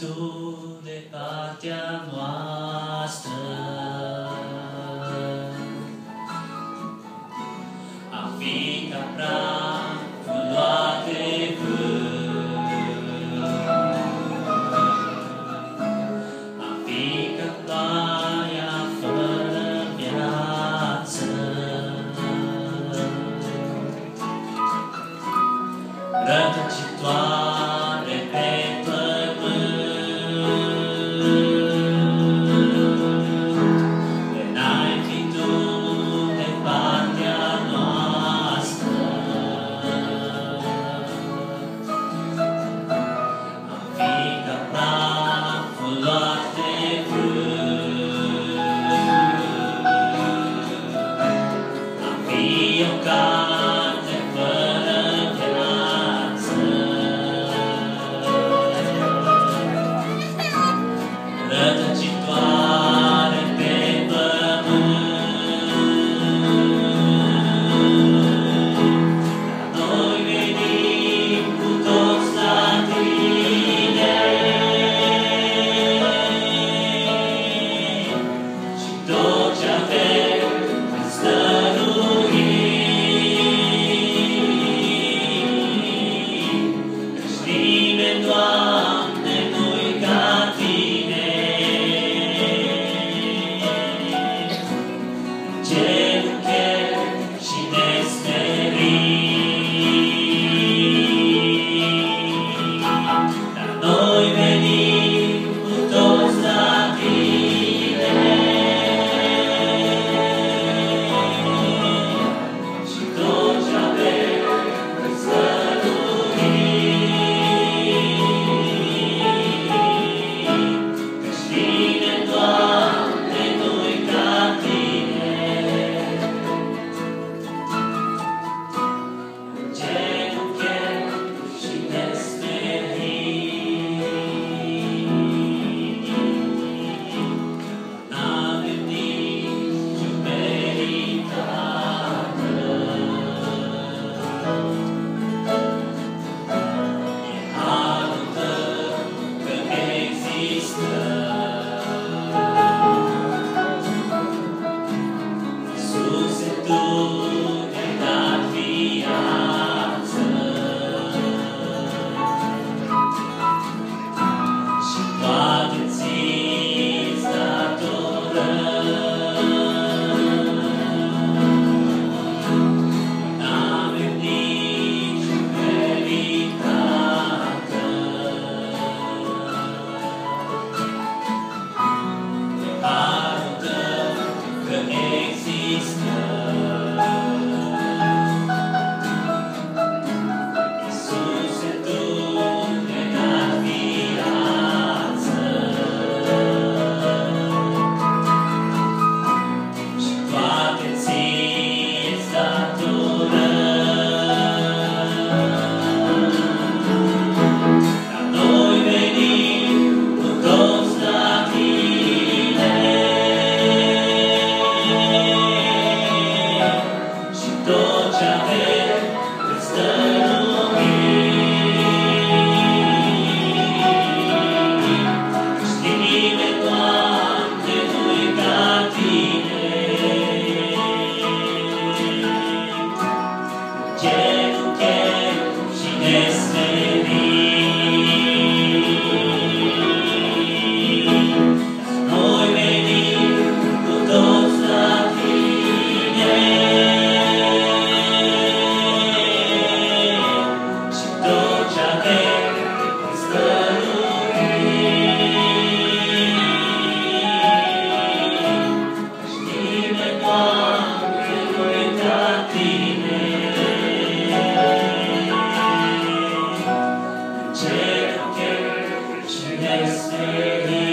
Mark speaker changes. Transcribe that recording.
Speaker 1: Tu de partea noastră. A fi ca praful luat de vânt. A fi ca ploaia fără viață. Rătăcitoare they say